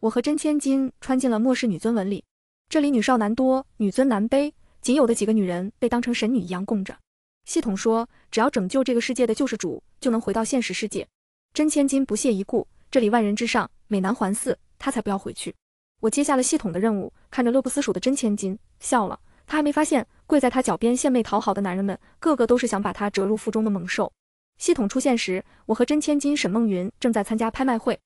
我和真千金穿进了末世女尊文里，这里女少男多，女尊男卑，仅有的几个女人被当成神女一样供着。系统说，只要拯救这个世界的救世主，就能回到现实世界。真千金不屑一顾，这里万人之上，美男环伺，她才不要回去。我接下了系统的任务，看着乐不思蜀的真千金，笑了。他还没发现，跪在他脚边献媚讨好的男人们，个个都是想把他折入腹中的猛兽。系统出现时，我和真千金、沈梦云正在参加拍卖会。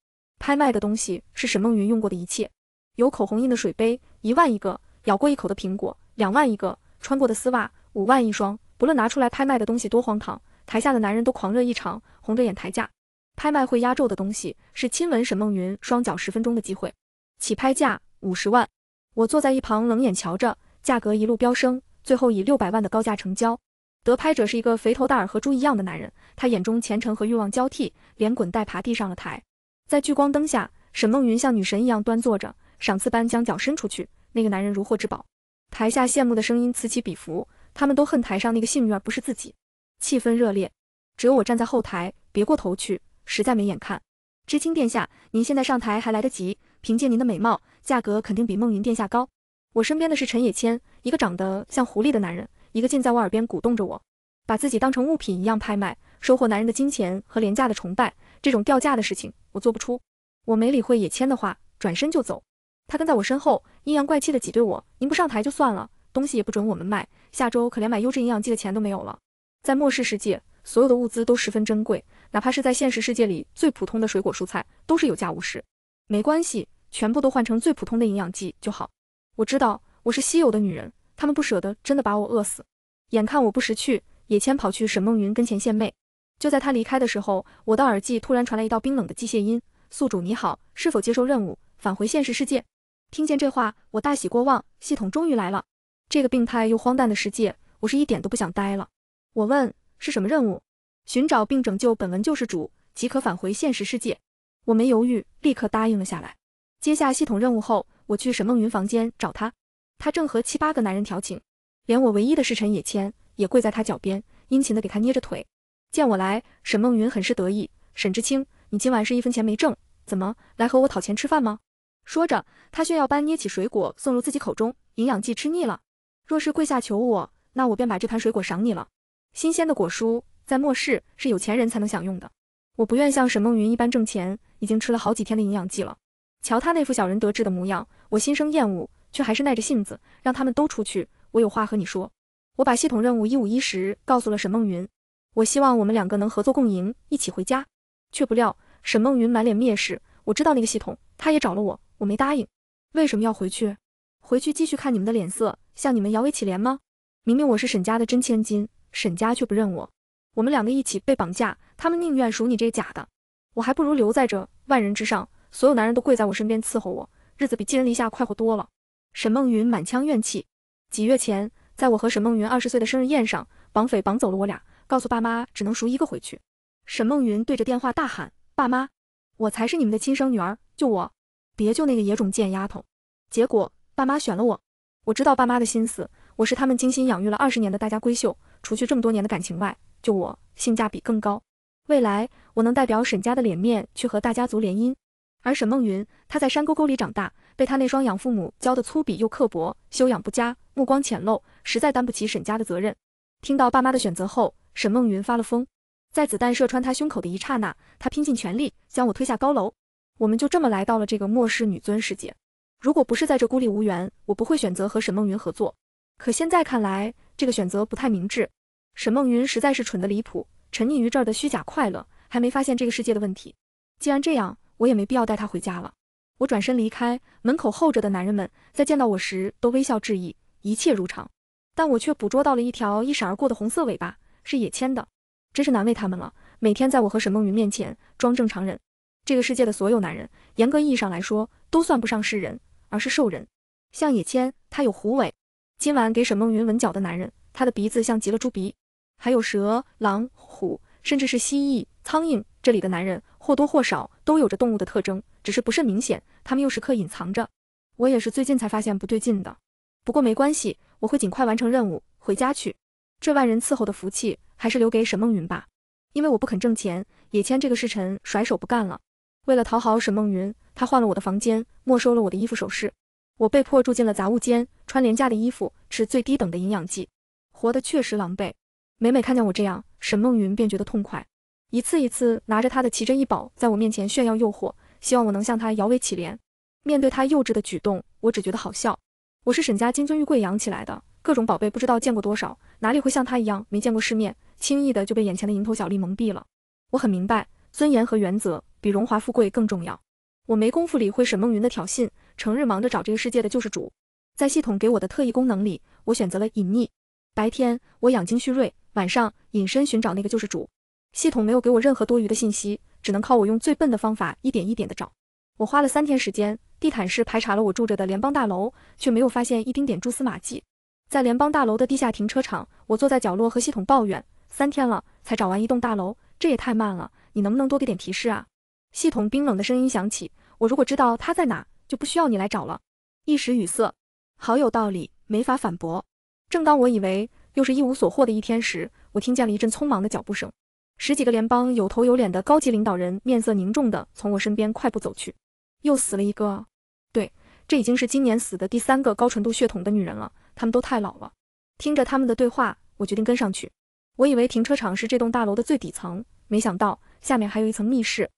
拍卖的东西是沈梦云用过的一切，有口红印的水杯一万一个，咬过一口的苹果两万一个，穿过的丝袜五万一双。不论拿出来拍卖的东西多荒唐，台下的男人都狂热异常，红着眼抬价。拍卖会压轴的东西是亲吻沈梦云双脚十分钟的机会，起拍价五十万。我坐在一旁冷眼瞧着，价格一路飙升，最后以六百万的高价成交。得拍者是一个肥头大耳和猪一样的男人，他眼中虔诚和欲望交替，连滚带爬地上了台。在聚光灯下，沈梦云像女神一样端坐着，赏赐般将脚伸出去。那个男人如获至宝，台下羡慕的声音此起彼伏。他们都恨台上那个幸运儿不是自己，气氛热烈。只有我站在后台，别过头去，实在没眼看。知青殿下，您现在上台还来得及。凭借您的美貌，价格肯定比梦云殿下高。我身边的是陈野谦，一个长得像狐狸的男人，一个劲在我耳边鼓动着我，把自己当成物品一样拍卖，收获男人的金钱和廉价的崇拜。这种掉价的事情。我做不出，我没理会野谦的话，转身就走。他跟在我身后，阴阳怪气的挤兑我：“您不上台就算了，东西也不准我们卖，下周可连买优质营养剂的钱都没有了。”在末世世界，所有的物资都十分珍贵，哪怕是在现实世界里最普通的水果蔬菜都是有价无市。没关系，全部都换成最普通的营养剂就好。我知道我是稀有的女人，他们不舍得真的把我饿死。眼看我不识趣，野谦跑去沈梦云跟前献媚。就在他离开的时候，我的耳际突然传来一道冰冷的机械音：“宿主你好，是否接受任务，返回现实世界？”听见这话，我大喜过望，系统终于来了。这个病态又荒诞的世界，我是一点都不想待了。我问：“是什么任务？”“寻找并拯救本文救世主，即可返回现实世界。”我没犹豫，立刻答应了下来。接下系统任务后，我去沈梦云房间找她，她正和七八个男人调情，连我唯一的侍臣野谦也跪在她脚边，殷勤的给她捏着腿。见我来，沈梦云很是得意。沈知青，你今晚是一分钱没挣，怎么来和我讨钱吃饭吗？说着，他炫耀般捏起水果送入自己口中。营养剂吃腻了，若是跪下求我，那我便把这盘水果赏你了。新鲜的果蔬在末世是有钱人才能享用的。我不愿像沈梦云一般挣钱，已经吃了好几天的营养剂了。瞧他那副小人得志的模样，我心生厌恶，却还是耐着性子让他们都出去。我有话和你说。我把系统任务一五一十告诉了沈梦云。我希望我们两个能合作共赢，一起回家。却不料沈梦云满脸蔑视。我知道那个系统，他也找了我，我没答应。为什么要回去？回去继续看你们的脸色，向你们摇尾乞怜吗？明明我是沈家的真千金，沈家却不认我。我们两个一起被绑架，他们宁愿赎你这个假的，我还不如留在这万人之上，所有男人都跪在我身边伺候我，日子比寄人篱下快活多了。沈梦云满腔怨气。几月前，在我和沈梦云二十岁的生日宴上，绑匪绑走了我俩。告诉爸妈，只能赎一个回去。沈梦云对着电话大喊：“爸妈，我才是你们的亲生女儿，救我，别救那个野种贱丫头。”结果爸妈选了我。我知道爸妈的心思，我是他们精心养育了二十年的大家闺秀，除去这么多年的感情外，救我性价比更高。未来我能代表沈家的脸面去和大家族联姻。而沈梦云，她在山沟沟里长大，被她那双养父母教的粗鄙又刻薄，修养不佳，目光浅陋，实在担不起沈家的责任。听到爸妈的选择后。沈梦云发了疯，在子弹射穿他胸口的一刹那，他拼尽全力将我推下高楼。我们就这么来到了这个末世女尊世界。如果不是在这孤立无援，我不会选择和沈梦云合作。可现在看来，这个选择不太明智。沈梦云实在是蠢得离谱，沉溺于这儿的虚假快乐，还没发现这个世界的问题。既然这样，我也没必要带她回家了。我转身离开，门口候着的男人们在见到我时都微笑致意，一切如常。但我却捕捉到了一条一闪而过的红色尾巴。是野千的，真是难为他们了。每天在我和沈梦云面前装正常人。这个世界的所有男人，严格意义上来说，都算不上是人，而是兽人。像野千，他有狐尾。今晚给沈梦云吻脚的男人，他的鼻子像极了猪鼻。还有蛇、狼、虎，甚至是蜥蜴、苍蝇。这里的男人或多或少都有着动物的特征，只是不甚明显。他们又时刻隐藏着。我也是最近才发现不对劲的。不过没关系，我会尽快完成任务，回家去。这万人伺候的福气还是留给沈梦云吧，因为我不肯挣钱，野谦这个侍臣甩手不干了。为了讨好沈梦云，他换了我的房间，没收了我的衣服首饰，我被迫住进了杂物间，穿廉价的衣服，吃最低等的营养剂，活得确实狼狈。每每看见我这样，沈梦云便觉得痛快，一次一次拿着他的奇珍异宝在我面前炫耀诱惑，希望我能向他摇尾乞怜。面对他幼稚的举动，我只觉得好笑。我是沈家金尊玉贵养起来的，各种宝贝不知道见过多少，哪里会像他一样没见过世面，轻易的就被眼前的蝇头小利蒙蔽了。我很明白，尊严和原则比荣华富贵更重要。我没工夫理会沈梦云的挑衅，成日忙着找这个世界的救世主。在系统给我的特异功能里，我选择了隐匿。白天我养精蓄锐，晚上隐身寻找那个救世主。系统没有给我任何多余的信息，只能靠我用最笨的方法一点一点的找。我花了三天时间。地毯式排查了我住着的联邦大楼，却没有发现一丁点蛛丝马迹。在联邦大楼的地下停车场，我坐在角落和系统抱怨：三天了才找完一栋大楼，这也太慢了！你能不能多给点提示啊？系统冰冷的声音响起：我如果知道他在哪，就不需要你来找了。一时语塞，好有道理，没法反驳。正当我以为又是一无所获的一天时，我听见了一阵匆忙的脚步声，十几个联邦有头有脸的高级领导人面色凝重的从我身边快步走去。又死了一个。对，这已经是今年死的第三个高纯度血统的女人了，他们都太老了。听着他们的对话，我决定跟上去。我以为停车场是这栋大楼的最底层，没想到下面还有一层密室。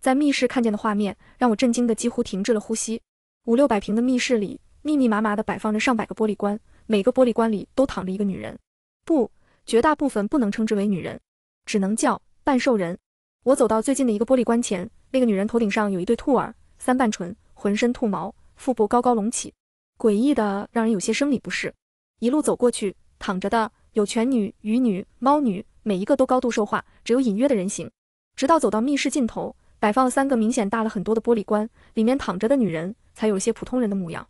在密室看见的画面让我震惊的几乎停滞了呼吸。五六百平的密室里，密密麻麻的摆放着上百个玻璃棺，每个玻璃棺里都躺着一个女人。不，绝大部分不能称之为女人，只能叫半兽人。我走到最近的一个玻璃棺前，那个女人头顶上有一对兔耳，三瓣唇。浑身兔毛，腹部高高隆起，诡异的让人有些生理不适。一路走过去，躺着的有犬女、鱼女、猫女，每一个都高度兽化，只有隐约的人形。直到走到密室尽头，摆放了三个明显大了很多的玻璃棺，里面躺着的女人才有些普通人的模样。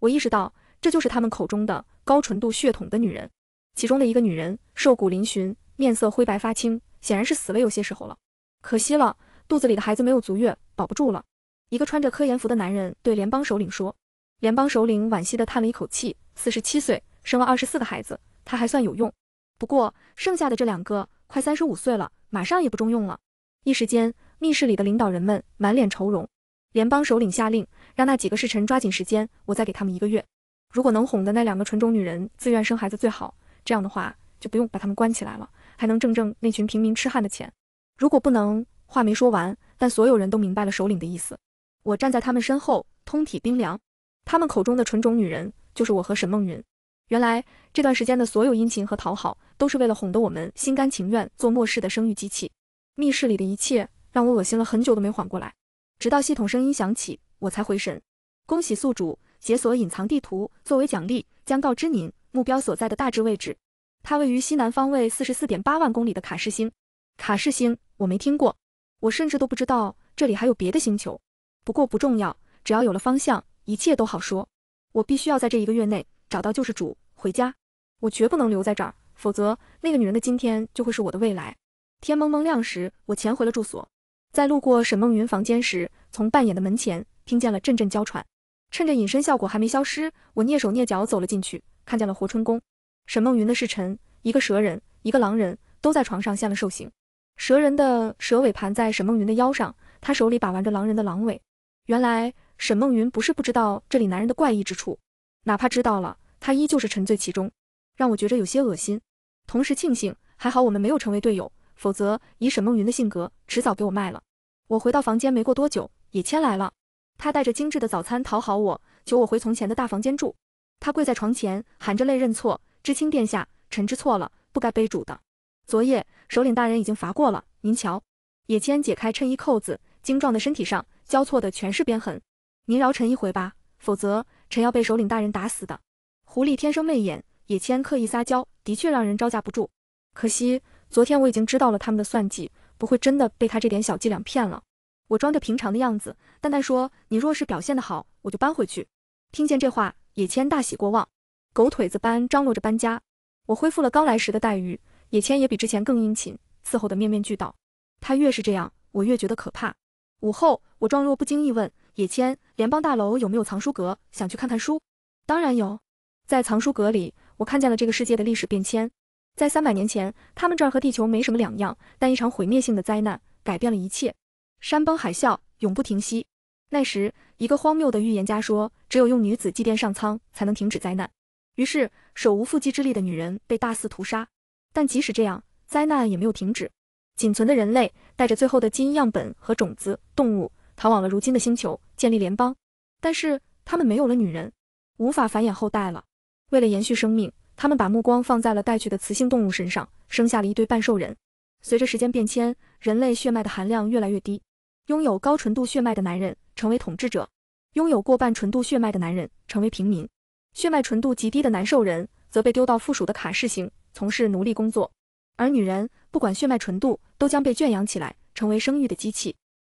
我意识到，这就是他们口中的高纯度血统的女人。其中的一个女人瘦骨嶙峋，面色灰白发青，显然是死了有些时候了。可惜了，肚子里的孩子没有足月，保不住了。一个穿着科研服的男人对联邦首领说：“联邦首领惋惜地叹了一口气，四十七岁，生了二十四个孩子，他还算有用。不过剩下的这两个快三十五岁了，马上也不中用了。”一时间，密室里的领导人们满脸愁容。联邦首领下令，让那几个侍臣抓紧时间，我再给他们一个月。如果能哄得那两个纯种女人自愿生孩子最好，这样的话就不用把他们关起来了，还能挣挣那群平民痴汉的钱。如果不能，话没说完，但所有人都明白了首领的意思。我站在他们身后，通体冰凉。他们口中的纯种女人，就是我和沈梦云。原来这段时间的所有殷勤和讨好，都是为了哄得我们心甘情愿做末世的生育机器。密室里的一切让我恶心了很久都没缓过来，直到系统声音响起，我才回神。恭喜宿主解锁隐藏地图，作为奖励将告知您目标所在的大致位置。它位于西南方位四十四点八万公里的卡氏星。卡氏星我没听过，我甚至都不知道这里还有别的星球。不过不重要，只要有了方向，一切都好说。我必须要在这一个月内找到救世主，回家。我绝不能留在这儿，否则那个女人的今天就会是我的未来。天蒙蒙亮时，我潜回了住所。在路过沈梦云房间时，从半掩的门前听见了阵阵娇喘。趁着隐身效果还没消失，我蹑手蹑脚走了进去，看见了活春宫。沈梦云的侍臣，一个蛇人，一个狼人，都在床上现了兽形。蛇人的蛇尾盘在沈梦云的腰上，他手里把玩着狼人的狼尾。原来沈梦云不是不知道这里男人的怪异之处，哪怕知道了，他依旧是沉醉其中，让我觉着有些恶心。同时庆幸，还好我们没有成为队友，否则以沈梦云的性格，迟早给我卖了。我回到房间没过多久，野谦来了，他带着精致的早餐讨好我，求我回从前的大房间住。他跪在床前，含着泪认错：“知青殿下，臣知错了，不该背主的。昨夜首领大人已经罚过了，您瞧。”野谦解开衬衣扣子，精壮的身体上。交错的全是鞭痕，您饶臣一回吧，否则臣要被首领大人打死的。狐狸天生媚眼，野千刻意撒娇，的确让人招架不住。可惜昨天我已经知道了他们的算计，不会真的被他这点小伎俩骗了。我装着平常的样子，淡淡说：“你若是表现的好，我就搬回去。”听见这话，野千大喜过望，狗腿子般张罗着搬家。我恢复了刚来时的待遇，野千也比之前更殷勤，伺候的面面俱到。他越是这样，我越觉得可怕。午后，我装若不经意问野千：“联邦大楼有没有藏书阁？想去看看书。”“当然有。”在藏书阁里，我看见了这个世界的历史变迁。在三百年前，他们这儿和地球没什么两样，但一场毁灭性的灾难改变了一切，山崩海啸永不停息。那时，一个荒谬的预言家说，只有用女子祭奠上苍，才能停止灾难。于是，手无缚鸡之力的女人被大肆屠杀。但即使这样，灾难也没有停止。仅存的人类带着最后的基因样本和种子动物，逃往了如今的星球，建立联邦。但是，他们没有了女人，无法繁衍后代了。为了延续生命，他们把目光放在了带去的雌性动物身上，生下了一堆半兽人。随着时间变迁，人类血脉的含量越来越低。拥有高纯度血脉的男人成为统治者，拥有过半纯度血脉的男人成为平民。血脉纯度极低的男兽人则被丢到附属的卡氏星，从事奴隶工作。而女人不管血脉纯度，都将被圈养起来，成为生育的机器。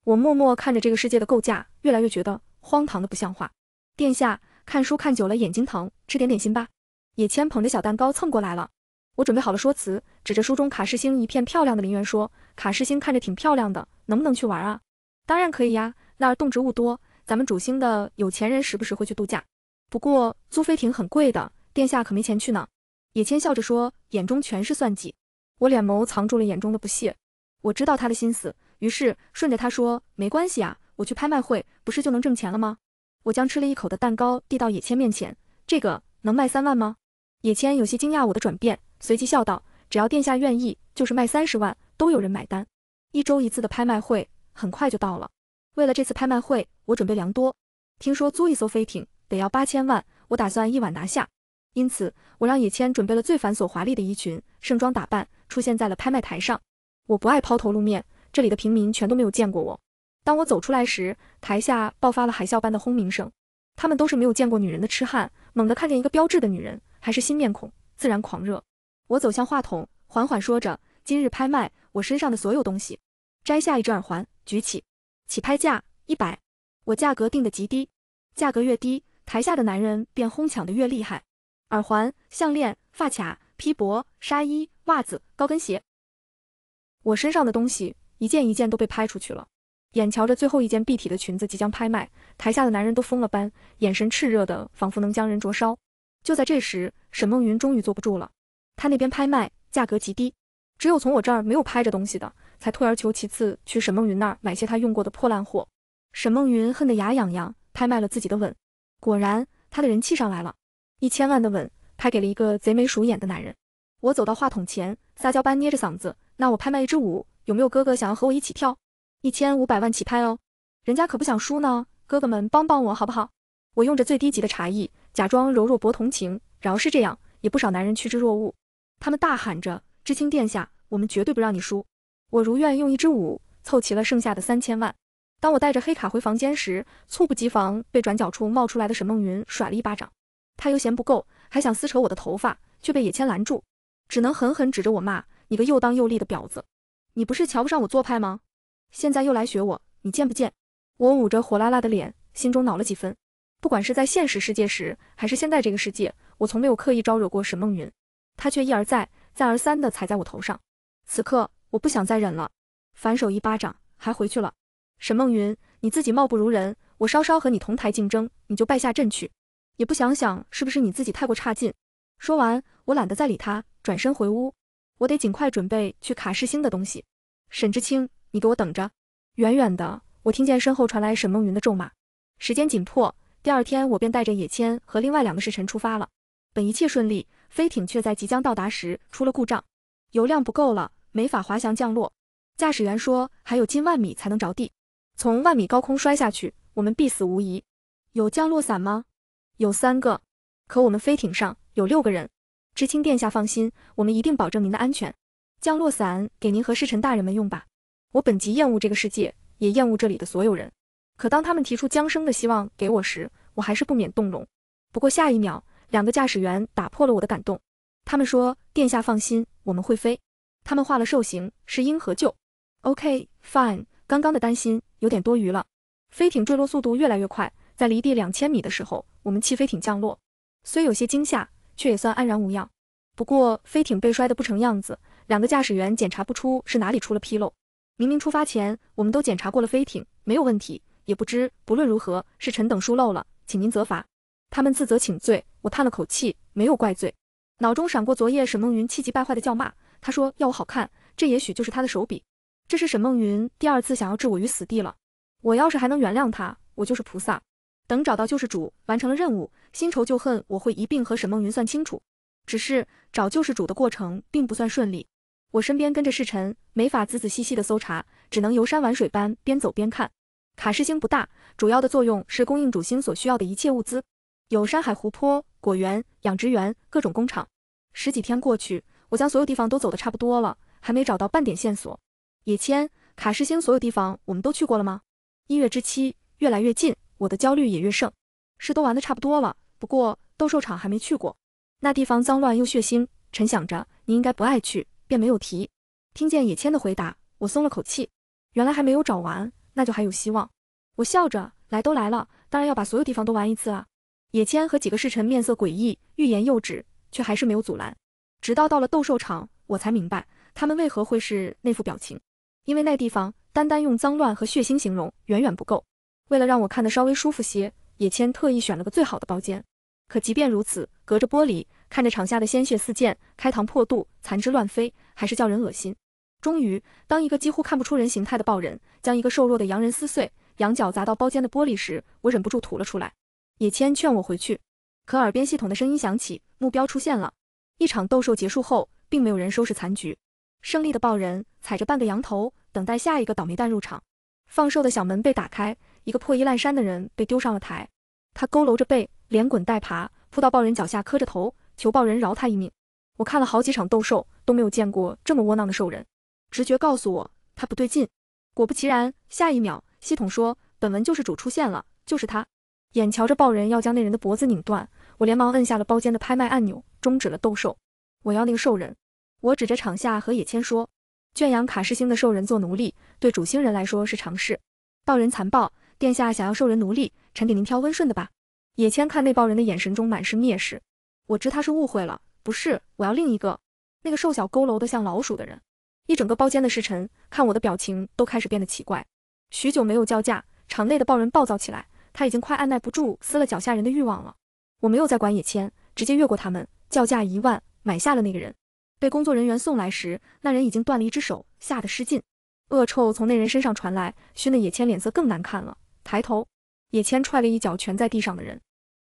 我默默看着这个世界的构架，越来越觉得荒唐的不像话。殿下，看书看久了眼睛疼，吃点点心吧。野千捧着小蛋糕蹭过来了。我准备好了说辞，指着书中卡氏星一片漂亮的陵园说：“卡氏星看着挺漂亮的，能不能去玩啊？”当然可以呀，那儿动植物多，咱们主星的有钱人时不时会去度假。不过租飞艇很贵的，殿下可没钱去呢。野千笑着说，眼中全是算计。我脸眸藏住了眼中的不屑，我知道他的心思，于是顺着他说，没关系啊，我去拍卖会不是就能挣钱了吗？我将吃了一口的蛋糕递到野千面前，这个能卖三万吗？野千有些惊讶我的转变，随即笑道，只要殿下愿意，就是卖三十万都有人买单。一周一次的拍卖会。很快就到了。为了这次拍卖会，我准备良多。听说租一艘飞艇得要八千万，我打算一晚拿下。因此，我让野千准备了最繁琐华丽的衣裙，盛装打扮，出现在了拍卖台上。我不爱抛头露面，这里的平民全都没有见过我。当我走出来时，台下爆发了海啸般的轰鸣声。他们都是没有见过女人的痴汉，猛地看见一个标致的女人，还是新面孔，自然狂热。我走向话筒，缓缓说着：“今日拍卖我身上的所有东西。”摘下一只耳环。举起，起拍价一百，我价格定的极低，价格越低，台下的男人便哄抢的越厉害。耳环、项链、发卡、披帛、纱衣、袜子、高跟鞋，我身上的东西一件一件都被拍出去了。眼瞧着最后一件蔽体的裙子即将拍卖，台下的男人都疯了般，眼神炽热的，仿佛能将人灼烧。就在这时，沈梦云终于坐不住了，他那边拍卖价格极低，只有从我这儿没有拍着东西的。才退而求其次去沈梦云那儿买些他用过的破烂货。沈梦云恨得牙痒痒，拍卖了自己的吻。果然，他的人气上来了，一千万的吻拍给了一个贼眉鼠眼的男人。我走到话筒前，撒娇般捏着嗓子：“那我拍卖一支舞，有没有哥哥想要和我一起跳？一千五百万起拍哦，人家可不想输呢，哥哥们帮帮我好不好？”我用着最低级的茶艺，假装柔弱博同情，饶是这样，也不少男人趋之若鹜。他们大喊着：“知青殿下，我们绝对不让你输。”我如愿用一支舞凑齐了剩下的三千万。当我带着黑卡回房间时，猝不及防被转角处冒出来的沈梦云甩了一巴掌。他又嫌不够，还想撕扯我的头发，却被野千拦住，只能狠狠指着我骂：“你个又当又立的婊子！你不是瞧不上我做派吗？现在又来学我，你贱不贱？”我捂着火辣辣的脸，心中恼了几分。不管是在现实世界时，还是现在这个世界，我从没有刻意招惹过沈梦云，她却一而再、再而三地踩在我头上。此刻。我不想再忍了，反手一巴掌，还回去了。沈梦云，你自己貌不如人，我稍稍和你同台竞争，你就败下阵去，也不想想是不是你自己太过差劲。说完，我懒得再理他，转身回屋。我得尽快准备去卡世星的东西。沈知青，你给我等着！远远的，我听见身后传来沈梦云的咒骂。时间紧迫，第二天我便带着野千和另外两个侍臣出发了。本一切顺利，飞艇却在即将到达时出了故障，油量不够了。没法滑翔降落，驾驶员说还有近万米才能着地，从万米高空摔下去，我们必死无疑。有降落伞吗？有三个，可我们飞艇上有六个人。知青殿下放心，我们一定保证您的安全。降落伞给您和侍臣大人们用吧。我本即厌恶这个世界，也厌恶这里的所有人，可当他们提出将生的希望给我时，我还是不免动容。不过下一秒，两个驾驶员打破了我的感动，他们说：“殿下放心，我们会飞。”他们画了兽形，是鹰和鹫。OK，fine。刚刚的担心有点多余了。飞艇坠落速度越来越快，在离地两千米的时候，我们弃飞艇降落。虽有些惊吓，却也算安然无恙。不过飞艇被摔得不成样子，两个驾驶员检查不出是哪里出了纰漏。明明出发前我们都检查过了飞艇没有问题，也不知不论如何是臣等疏漏了，请您责罚。他们自责请罪，我叹了口气，没有怪罪。脑中闪过昨夜沈梦云气急败坏的叫骂。他说要我好看，这也许就是他的手笔。这是沈梦云第二次想要置我于死地了。我要是还能原谅他，我就是菩萨。等找到救世主，完成了任务，新仇旧恨我会一并和沈梦云算清楚。只是找救世主的过程并不算顺利，我身边跟着侍臣，没法仔仔细细的搜查，只能游山玩水般边走边看。卡氏星不大，主要的作用是供应主星所需要的一切物资，有山海湖泊、果园、养殖园、各种工厂。十几天过去，我将所有地方都走得差不多了，还没找到半点线索。野签，卡氏星所有地方我们都去过了吗？一月之期越来越近。我的焦虑也越盛，事都玩的差不多了，不过斗兽场还没去过，那地方脏乱又血腥。臣想着你应该不爱去，便没有提。听见野千的回答，我松了口气，原来还没有找完，那就还有希望。我笑着，来都来了，当然要把所有地方都玩一次啊。野千和几个侍臣面色诡异，欲言又止，却还是没有阻拦。直到到了斗兽场，我才明白他们为何会是那副表情，因为那地方单单用脏乱和血腥形容远远不够。为了让我看得稍微舒服些，野千特意选了个最好的包间。可即便如此，隔着玻璃看着场下的鲜血四溅、开膛破肚、残肢乱飞，还是叫人恶心。终于，当一个几乎看不出人形态的豹人将一个瘦弱的洋人撕碎，羊角砸到包间的玻璃时，我忍不住吐了出来。野千劝我回去，可耳边系统的声音响起，目标出现了。一场斗兽结束后，并没有人收拾残局，胜利的豹人踩着半个羊头，等待下一个倒霉蛋入场。放兽的小门被打开。一个破衣烂衫的人被丢上了台，他佝偻着背，连滚带爬，扑到豹人脚下，磕着头，求豹人饶他一命。我看了好几场斗兽，都没有见过这么窝囊的兽人。直觉告诉我他不对劲。果不其然，下一秒，系统说本文救世主出现了，就是他。眼瞧着豹人要将那人的脖子拧断，我连忙摁下了包间的拍卖按钮，终止了斗兽。我要那个兽人。我指着场下和野千说：“圈养卡氏星的兽人做奴隶，对主星人来说是常事。豹人残暴。”殿下想要受人奴隶，臣给您挑温顺的吧。野谦看那豹人的眼神中满是蔑视，我知他是误会了，不是，我要另一个，那个瘦小佝偻的像老鼠的人。一整个包间的侍臣看我的表情都开始变得奇怪。许久没有叫价，场内的豹人暴躁起来，他已经快按耐不住撕了脚下人的欲望了。我没有再管野谦，直接越过他们，叫价一万，买下了那个人。被工作人员送来时，那人已经断了一只手，吓得失禁，恶臭从那人身上传来，熏得野谦脸色更难看了。抬头，野千踹了一脚蜷在地上的人，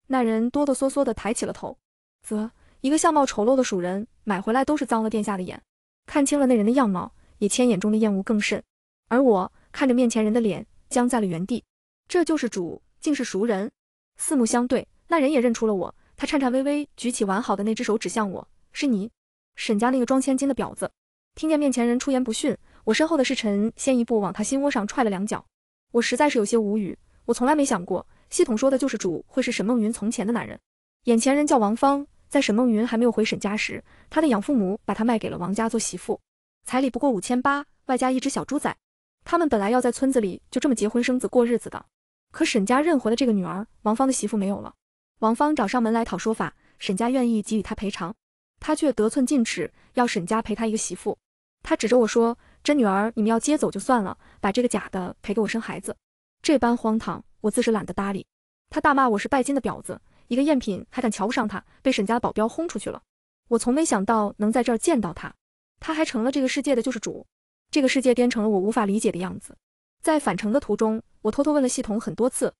那人哆哆嗦嗦地抬起了头。啧，一个相貌丑陋的鼠人买回来都是脏了殿下的眼。看清了那人的样貌，野千眼中的厌恶更甚。而我看着面前人的脸，僵在了原地。这就是主，竟是熟人。四目相对，那人也认出了我，他颤颤巍巍举起完好的那只手指向我：“是你，沈家那个装千金的婊子。”听见面前人出言不逊，我身后的侍臣先一步往他心窝上踹了两脚。我实在是有些无语，我从来没想过系统说的救世主会是沈梦云从前的男人。眼前人叫王芳，在沈梦云还没有回沈家时，他的养父母把她卖给了王家做媳妇，彩礼不过五千八，外加一只小猪仔。他们本来要在村子里就这么结婚生子过日子的，可沈家认回了这个女儿，王芳的媳妇没有了。王芳找上门来讨说法，沈家愿意给予她赔偿，她却得寸进尺，要沈家赔她一个媳妇。她指着我说。真女儿，你们要接走就算了，把这个假的赔给我生孩子，这般荒唐，我自是懒得搭理。他大骂我是拜金的婊子，一个赝品还敢瞧不上他，被沈家的保镖轰出去了。我从没想到能在这儿见到他，他还成了这个世界的救世主，这个世界变成了我无法理解的样子。在返程的途中，我偷偷问了系统很多次，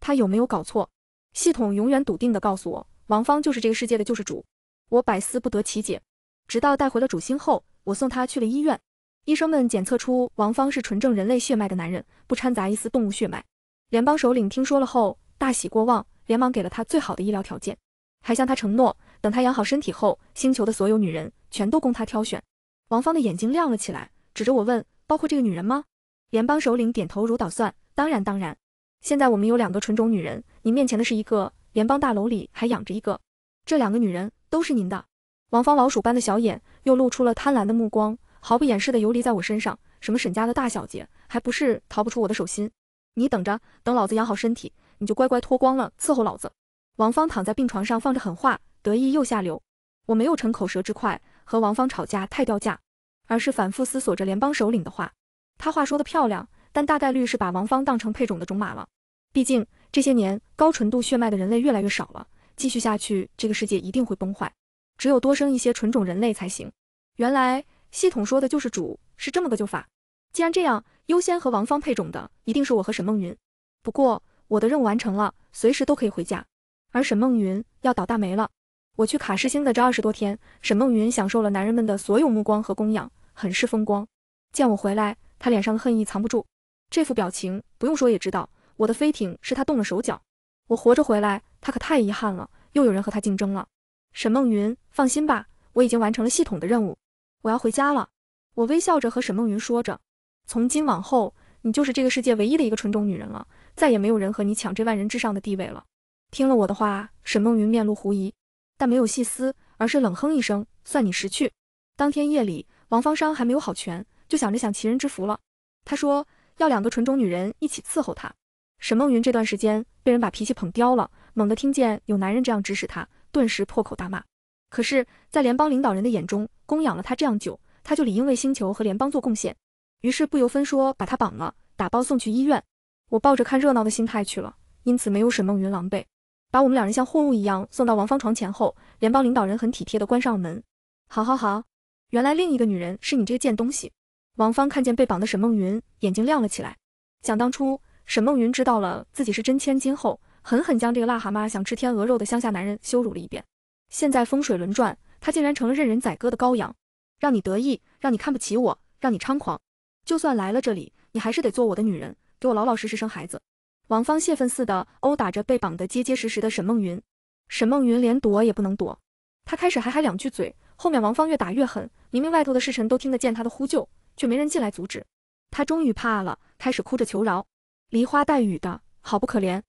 他有没有搞错？系统永远笃定地告诉我，王芳就是这个世界的救世主。我百思不得其解，直到带回了主星后，我送他去了医院。医生们检测出王芳是纯正人类血脉的男人，不掺杂一丝动物血脉。联邦首领听说了后大喜过望，连忙给了他最好的医疗条件，还向他承诺，等他养好身体后，星球的所有女人全都供他挑选。王芳的眼睛亮了起来，指着我问：“包括这个女人吗？”联邦首领点头如捣蒜：“当然，当然。现在我们有两个纯种女人，您面前的是一个，联邦大楼里还养着一个，这两个女人都是您的。”王芳老鼠般的小眼又露出了贪婪的目光。毫不掩饰的游离在我身上，什么沈家的大小姐，还不是逃不出我的手心。你等着，等老子养好身体，你就乖乖脱光了伺候老子。王芳躺在病床上放着狠话，得意又下流。我没有逞口舌之快和王芳吵架太掉价，而是反复思索着联邦首领的话。他话说的漂亮，但大概率是把王芳当成配种的种马了。毕竟这些年高纯度血脉的人类越来越少了，继续下去，这个世界一定会崩坏。只有多生一些纯种人类才行。原来。系统说的就是主是这么个救法。既然这样，优先和王芳配种的一定是我和沈梦云。不过我的任务完成了，随时都可以回家。而沈梦云要倒大霉了。我去卡诗星的这二十多天，沈梦云享受了男人们的所有目光和供养，很是风光。见我回来，她脸上的恨意藏不住，这副表情不用说也知道，我的飞艇是她动了手脚。我活着回来，她可太遗憾了，又有人和她竞争了。沈梦云，放心吧，我已经完成了系统的任务，我要回家了。我微笑着和沈梦云说着，从今往后，你就是这个世界唯一的一个纯种女人了，再也没有人和你抢这万人之上的地位了。听了我的话，沈梦云面露狐疑。但没有细思，而是冷哼一声，算你识趣。当天夜里，王方商还没有好全，就想着享齐人之福了。他说要两个纯种女人一起伺候他。沈梦云这段时间被人把脾气捧刁了，猛地听见有男人这样指使她，顿时破口大骂。可是，在联邦领导人的眼中，供养了他这样久，他就理应为星球和联邦做贡献。于是不由分说把他绑了，打包送去医院。我抱着看热闹的心态去了，因此没有沈梦云狼狈。把我们两人像货物一样送到王芳床前后，联邦领导人很体贴地关上了门。好好好，原来另一个女人是你这个贱东西。王芳看见被绑的沈梦云，眼睛亮了起来。想当初，沈梦云知道了自己是真千金后，狠狠将这个癞蛤蟆想吃天鹅肉的乡下男人羞辱了一遍。现在风水轮转，他竟然成了任人宰割的羔羊，让你得意，让你看不起我，让你猖狂。就算来了这里，你还是得做我的女人，给我老老实实生孩子。王芳泄愤似的殴打着被绑得结结实实的沈梦云，沈梦云连躲也不能躲。她开始还还两句嘴，后面王芳越打越狠，明明外头的侍臣都听得见她的呼救，却没人进来阻止。她终于怕了，开始哭着求饶，梨花带雨的好不可怜。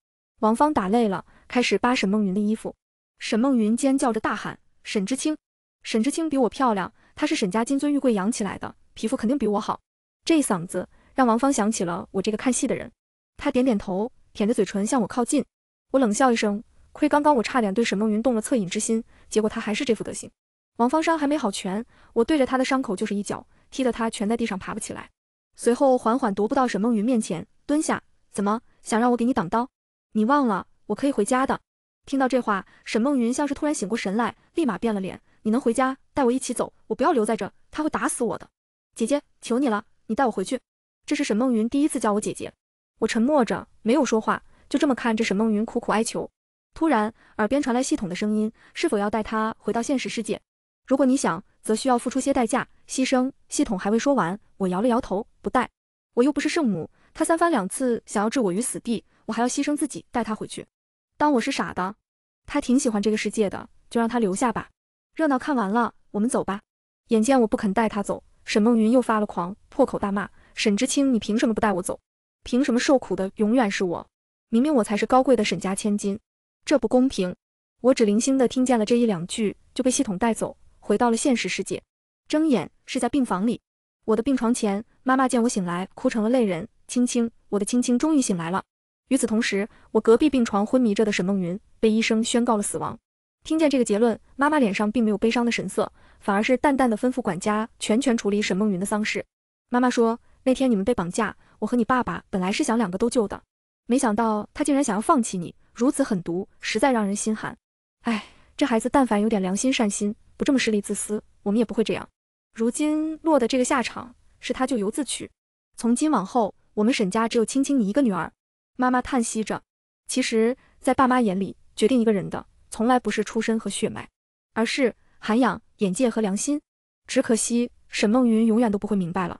王芳打累了，开始扒沈梦云的衣服。沈梦云尖叫着大喊：“沈知青，沈知青比我漂亮，她是沈家金尊玉贵养起来的，皮肤肯定比我好。”这一嗓子让王芳想起了我这个看戏的人。他点点头，舔着嘴唇向我靠近。我冷笑一声，亏刚刚我差点对沈梦云动了恻隐之心，结果他还是这副德行。王芳伤还没好全，我对着他的伤口就是一脚，踢得他蜷在地上爬不起来。随后缓缓踱步到沈梦云面前，蹲下。怎么想让我给你挡刀？你忘了我可以回家的。听到这话，沈梦云像是突然醒过神来，立马变了脸。你能回家，带我一起走，我不要留在这，他会打死我的。姐姐，求你了，你带我回去。这是沈梦云第一次叫我姐姐。我沉默着，没有说话，就这么看着沈梦云苦苦哀求。突然，耳边传来系统的声音：“是否要带她回到现实世界？如果你想，则需要付出些代价、牺牲。”系统还未说完，我摇了摇头，不带。我又不是圣母，他三番两次想要置我于死地，我还要牺牲自己带他回去？当我是傻的？他挺喜欢这个世界的，就让他留下吧。热闹看完了，我们走吧。眼见我不肯带他走，沈梦云又发了狂，破口大骂：“沈知青，你凭什么不带我走？”凭什么受苦的永远是我？明明我才是高贵的沈家千金，这不公平！我只零星的听见了这一两句，就被系统带走，回到了现实世界。睁眼是在病房里，我的病床前，妈妈见我醒来，哭成了泪人。青青，我的青青终于醒来了。与此同时，我隔壁病床昏迷着的沈梦云被医生宣告了死亡。听见这个结论，妈妈脸上并没有悲伤的神色，反而是淡淡的吩咐管家全权处理沈梦云的丧事。妈妈说，那天你们被绑架。我和你爸爸本来是想两个都救的，没想到他竟然想要放弃你，如此狠毒，实在让人心寒。哎，这孩子但凡有点良心善心，不这么势利自私，我们也不会这样。如今落的这个下场，是他咎由自取。从今往后，我们沈家只有青青你一个女儿。妈妈叹息着。其实，在爸妈眼里，决定一个人的，从来不是出身和血脉，而是涵养、眼界和良心。只可惜，沈梦云永远都不会明白了。